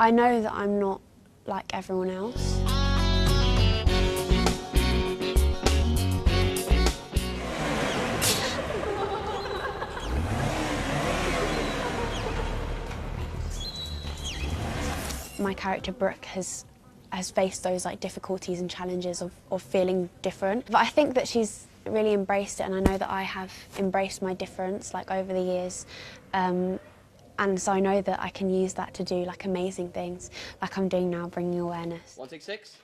I know that I'm not like everyone else. My character Brooke has has faced those like difficulties and challenges of, of feeling different. But I think that she's really embraced it and I know that I have embraced my difference like over the years. Um, and so I know that I can use that to do like amazing things like I'm doing now, bringing awareness. One take six.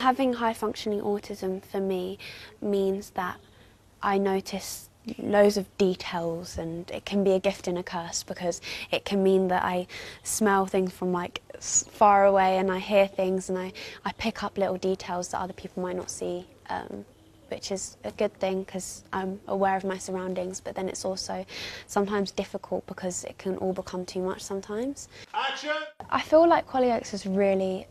Having high functioning autism for me means that I notice loads of details and it can be a gift and a curse because it can mean that I smell things from like far away and I hear things and I, I pick up little details that other people might not see. Um, which is a good thing because I'm aware of my surroundings, but then it's also sometimes difficult because it can all become too much sometimes. Action! I feel like Hollyoaks has really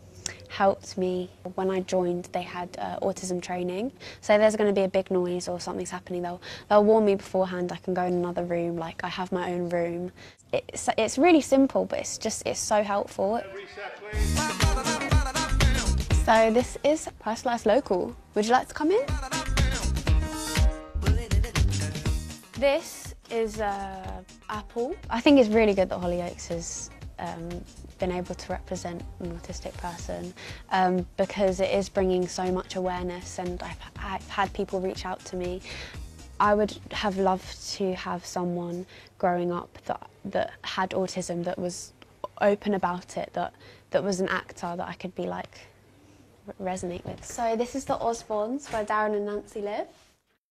helped me. When I joined, they had uh, autism training. So there's going to be a big noise or something's happening, they'll, they'll warn me beforehand. I can go in another room, like I have my own room. It's, it's really simple, but it's just, it's so helpful. So this is Personalised Local. Would you like to come in? This is uh, Apple. I think it's really good that Hollyoaks has um, been able to represent an autistic person um, because it is bringing so much awareness and I've, I've had people reach out to me. I would have loved to have someone growing up that, that had autism that was open about it, that, that was an actor that I could be like resonate with. So this is the Osbornes where Darren and Nancy live.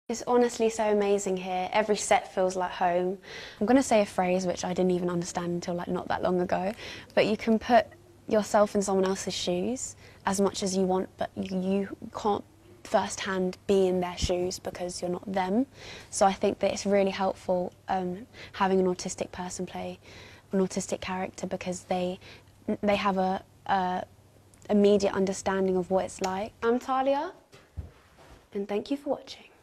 It's honestly so amazing here. Every set feels like home. I'm going to say a phrase which I didn't even understand until like not that long ago, but you can put yourself in someone else's shoes as much as you want, but you can't firsthand be in their shoes because you're not them. So I think that it's really helpful um, having an autistic person play an autistic character because they they have a, a immediate understanding of what it's like. I'm Talia, and thank you for watching.